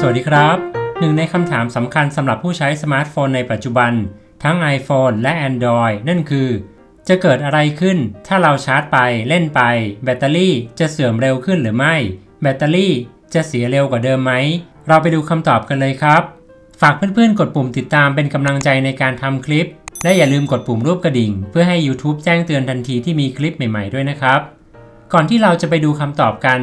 สวัสดีครับ หนึ่งในคำถามสำคัญสำหรับผู้ใช้สมาร์ทโฟนในปัจจุบัน ทั้ง iPhone และ Android นั่นคือ จะเกิดอะไรขึ้น ถ้าเราชาร์จไปเล่นไป แบตเตอรี่จะเสื่อมเร็วขึ้นหรือไม่ แบตเตอรี่จะเสียเร็วกว่าเดิมไหม เราไปดูคำตอบกันเลยครับ ฝากเพื่อนๆ กดปุ่มติดตามเป็นกำลังใจในการทำคลิป และอย่าลืมกดปุ่มรูปกระดิ่ง เพื่อให้ YouTube แจ้งเตือนทันทีที่มีคลิปใหม่ๆด้วยนะครับ ก่อนที่เราจะไปดูคำตอบกัน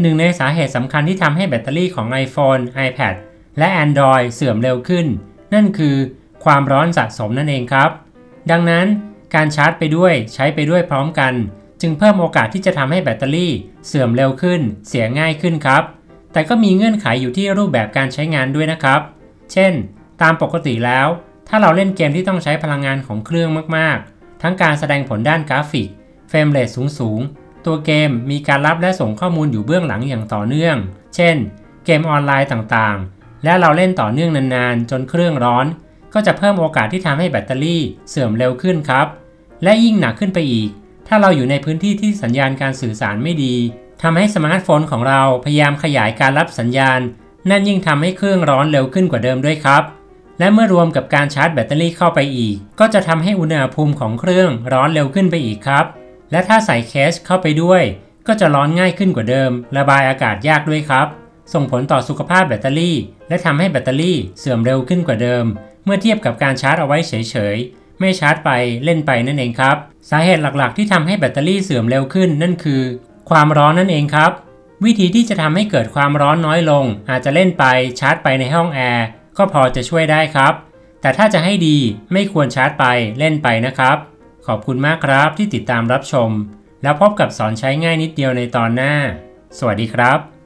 หนึ่งในสาเหตุสำคัญที่ทำให้แบตเตอรี่ของ iPhone, iPad และ Android เสื่อมเร็วขึ้น นั่นคือความร้อนสะสมนั่นเองครับ ดังนั้นการชาร์จไปด้วยใช้ไปด้วยพร้อมกัน จึงเพิ่มโอกาสที่จะทำให้แบตเตอรี่เสื่อมเร็วขึ้น เสียง่ายขึ้นครับ แต่ก็มีเงื่อนไขอยู่ที่รูปแบบการใช้งานด้วยนะครับ เช่น ตามปกติแล้ว ถ้าเราเล่นเกมที่ต้องใช้พลังงานของเครื่องมากๆ ทั้งการแสดงผลด้านกราฟิก frame rate สูง ตัวเกมมีการรับและส่งข้อมูลอยู่เบื้องหลังอย่างต่อเนื่อง เช่น เกมออนไลน์ต่างๆ และเราเล่นต่อเนื่องนานๆ จนเครื่องร้อน ก็จะเพิ่มโอกาสที่ทำให้แบตเตอรี่เสื่อมเร็วขึ้นครับ และยิ่งหนักขึ้นไปอีก ถ้าเราอยู่ในพื้นที่ที่สัญญาณการสื่อสารไม่ดีทำให้สมาร์ทโฟนของเราพยายามขยายการรับสัญญาณ นั่นยิ่งทำให้เครื่องร้อนเร็วขึ้นกว่าเดิมด้วยครับ และเมื่อรวมกับการชาร์จแบตเตอรี่เข้าไปอีก ก็จะทำให้อุณหภูมิของเครื่องร้อนเร็วขึ้นไปอีกครับ และถ้าใส่เคสเข้าไปด้วย ก็จะร้อนง่ายขึ้นกว่าเดิม ระบายอากาศยากด้วยครับ ส่งผลต่อสุขภาพแบตเตอรี่ และทำให้แบตเตอรี่เสื่อมเร็วขึ้นกว่าเดิม เมื่อเทียบกับการชาร์จเอาไว้เฉยๆ ไม่ชาร์จไปเล่นไปนั่นเองครับ สาเหตุหลักๆ ที่ทำให้แบตเตอรี่เสื่อมเร็วขึ้นนั่นคือ ความร้อนนั่นเองครับ วิธีที่จะทำให้เกิดความร้อนน้อยลง อาจจะเล่นไปชาร์จไปในห้องแอร์ก็พอจะช่วยได้ครับ แต่ถ้าจะให้ดีไม่ควรชาร์จไปเล่นไปนะครับ ขอบคุณมากครับที่ติดตามรับชม แล้วพบกับสอนใช้ง่ายนิดเดียวในตอนหน้า สวัสดีครับ